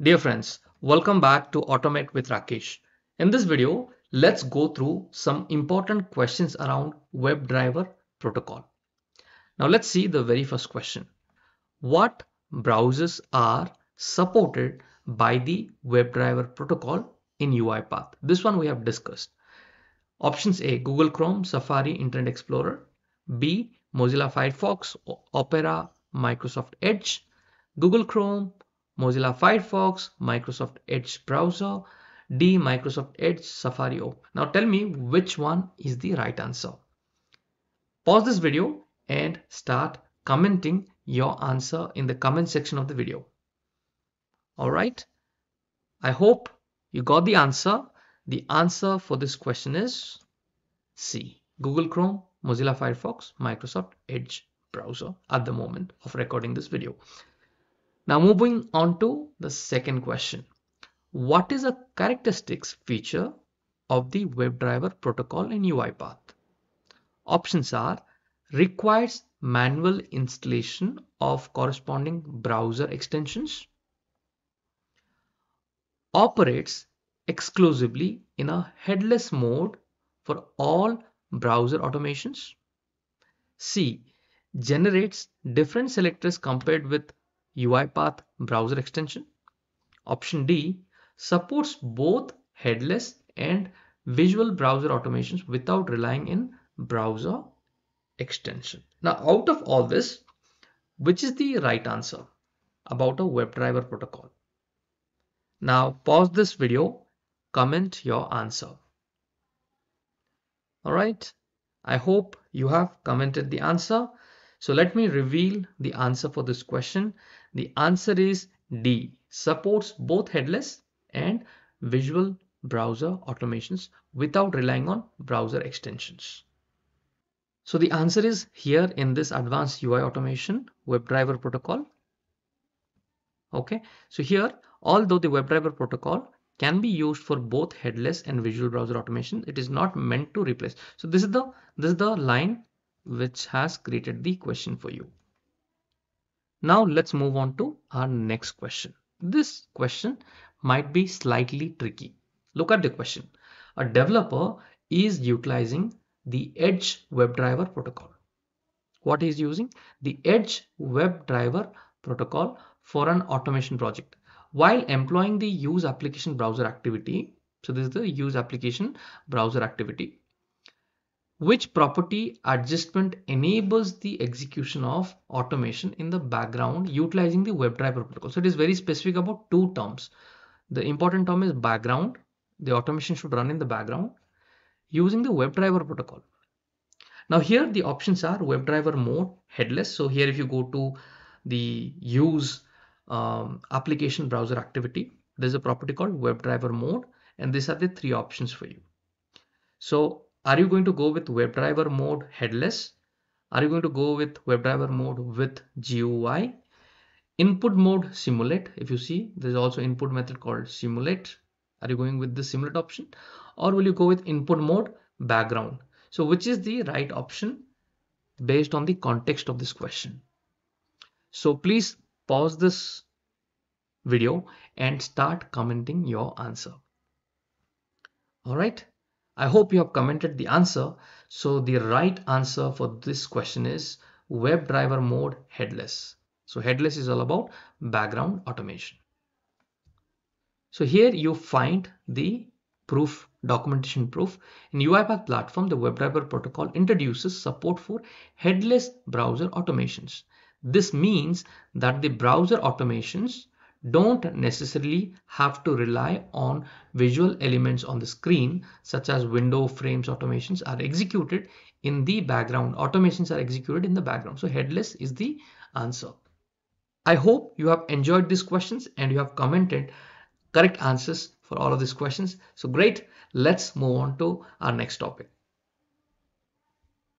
Dear friends, welcome back to Automate with Rakesh. In this video, let's go through some important questions around WebDriver protocol. Now let's see the very first question. What browsers are supported by the WebDriver protocol in UiPath? This one we have discussed. Options A, Google Chrome, Safari, Internet Explorer. B, Mozilla Firefox, Opera, Microsoft Edge. Google Chrome, Mozilla Firefox, Microsoft Edge browser, D, Microsoft Edge, Safari. Now tell me which one is the right answer. Pause this video and start commenting your answer in the comment section of the video. Alright, I hope you got the answer. The answer for this question is C. Google Chrome, Mozilla Firefox, Microsoft Edge browser at the moment of recording this video. Now moving on to the second question. What is a characteristics feature of the WebDriver protocol in UiPath? Options are requires manual installation of corresponding browser extensions, operates exclusively in a headless mode for all browser automations, C generates different selectors compared with UiPath browser extension. Option D supports both headless and visual browser automations without relying in browser extension. Now out of all this, which is the right answer about a WebDriver protocol? Now pause this video, comment your answer. Alright, I hope you have commented the answer. So let me reveal the answer for this question. The answer is D. Supports both headless and visual browser automations without relying on browser extensions. So the answer is here in this advanced UI automation WebDriver protocol. Okay, so here, although the WebDriver protocol can be used for both headless and visual browser automation, it is not meant to replace. So this is the this is the line which has created the question for you. Now let's move on to our next question. This question might be slightly tricky. Look at the question. A developer is utilizing the Edge WebDriver protocol. What is using? The Edge WebDriver protocol for an automation project while employing the use application browser activity. So this is the use application browser activity which property adjustment enables the execution of automation in the background utilizing the WebDriver protocol. So it is very specific about two terms. The important term is background. The automation should run in the background using the WebDriver protocol. Now here the options are WebDriver mode, headless. So here if you go to the use um, application browser activity, there's a property called WebDriver mode and these are the three options for you. So are you going to go with WebDriver mode headless? Are you going to go with WebDriver mode with GUI? Input mode simulate. If you see, there's also input method called simulate. Are you going with the simulate option? Or will you go with input mode background? So which is the right option based on the context of this question? So please pause this video and start commenting your answer. All right. I hope you have commented the answer. So the right answer for this question is WebDriver mode headless. So headless is all about background automation. So here you find the proof documentation proof in UiPath platform the WebDriver protocol introduces support for headless browser automations. This means that the browser automations don't necessarily have to rely on visual elements on the screen such as window frames automations are executed in the background. Automations are executed in the background. So headless is the answer. I hope you have enjoyed these questions and you have commented correct answers for all of these questions. So great. Let's move on to our next topic